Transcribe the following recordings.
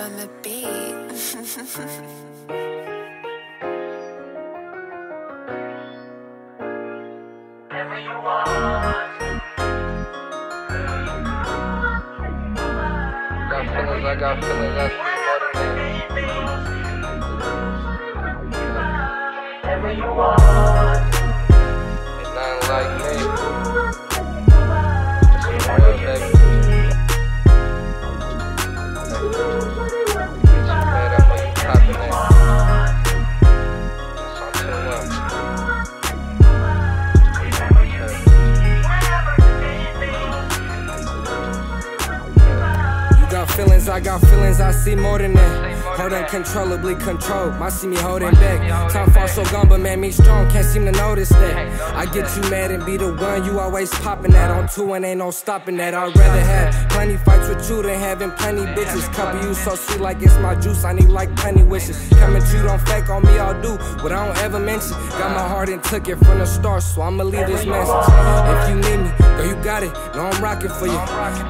on the beat. Whatever you want. Got feelings, I got feelings, that's more than me. Whatever you want. Ain't nothing like me. I got feelings, I see more than that. Hurt uncontrollably controlled, my see me holding back. Time fall so gone, but man, me strong, can't seem to notice that. I get you mad and be the one you always popping that. On two and ain't no stopping that. I'd rather have plenty fights with you than having plenty bitches. Of you so sweet like it's my juice, I need like plenty wishes. Coming to you, don't fake on me, I'll do what I don't ever mention. Got my heart and took it from the start, so I'ma leave this message. If you need me, girl, you got it. Know I'm rocking for you.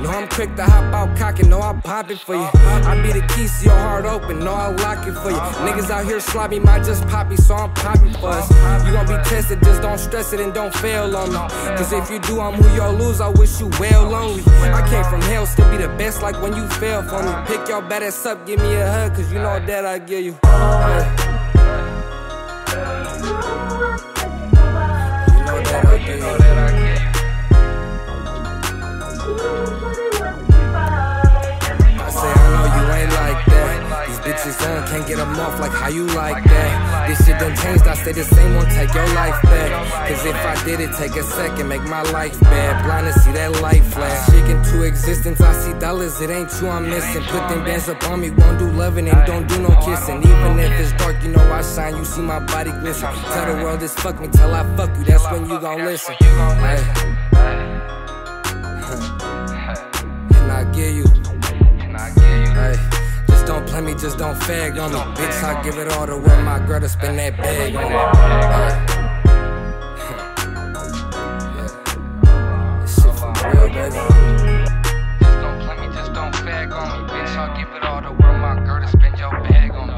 Know I'm quick to hop out cocking, I'll pop it for you. I be the keys to your heart open, know I'll lock it for you. Niggas out here sloppy, might just poppy, so I'm popping for us. You gon' be tested, just don't stress it and don't fail on me. Cause if you do, I'm who you'll lose, I wish you well lonely. I came from hell, still be the best like when you fell for me. Pick your badass up, give me a hug, cause you know that I give you. Can't get them off like how you like that. This shit done changed, I stay the same, won't take your life back. Cause if I did it, take a second, make my life bad. Blind to see that light flash. Shake into existence, I see dollars, it ain't you I'm missing. Put them bands up on me, won't do loving and don't do no kissing. Even if it's dark, you know I shine, you see my body glisten. Tell the world this fuck me till I fuck you, that's when you gon' listen. Hey, Let me just don't fag on me. Bitch, I give it all to where my girl to spend that bag on me. Real. Just don't play me, just don't fag on me. Bitch, I'll give it all to where my girl to your bag on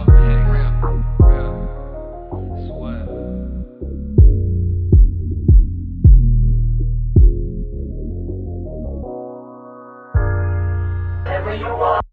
you are.